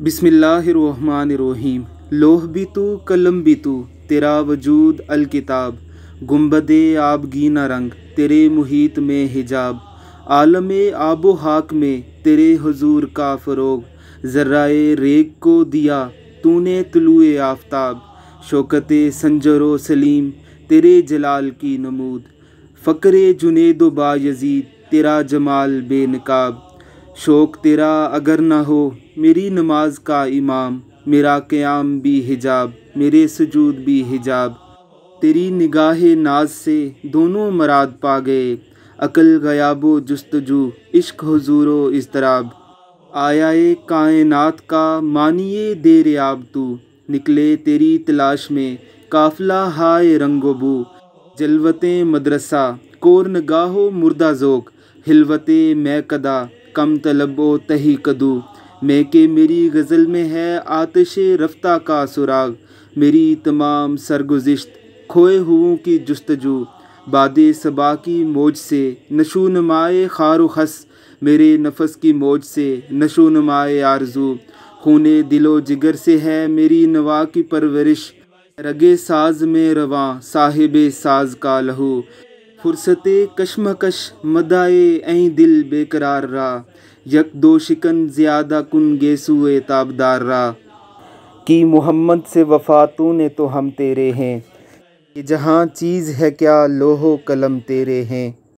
बिस्मिल्लाहिर्रहमानिर्रहीम। लोह भी तू, कलम भी तू, तेरा वजूद अलकिताब। गुंबद आबगीना रंग, तेरे मुहित में हिजाब। आलम आबो हाक में, तेरे हजूर का फ़रोग। ज़र्राए रेग को दिया, तूने तलुए आफ्ताब। शौकत संजर सलीम, तेरे जलाल की नमूद। फ़क्र जुनेद बा यजीद, तेरा जमाल बेनकाब। शौक तेरा अगर ना हो, मेरी नमाज़ का इमाम, मेरा क़याम भी हिजाब, मेरे सजूद भी हिजाब। तेरी निगाह नाज से दोनों मराद पा गए, अकल गयाबो जस्तजू, इश्क हजूरो इसतराब आया कायनात का, मानिए देर आब तू। निकले तेरी तलाश में, काफिला हाय रंगोबू। जलवतें मदरसा, कोर नगाहो मुर्दा जोक, हिलवते मैं कदा। कम तलब तही कदू। मैं के मेरी गज़ल में है आतश रफ्ता का सुराग। मेरी तमाम सरगुजिश्त खोए हुओं की जस्तजू। बाद सबा की मौज से नशो नमाए खार खस। मेरे नफस की मौज से नशो नमाए आरज़ू। खून दिलो जिगर से है मेरी नवा की परवरिश। रगे साज में रवा साहिब साज का लहू। फुर्सत कशमकश मदाए ऐं दिल बेकरार रा। यक दो शिकन ज़्यादा कुन गेसुए ताबदार रा। कि मोहम्मद से वफा तूने तो हम तेरे हैं। जहाँ चीज़ है क्या लोहो कलम तेरे हैं।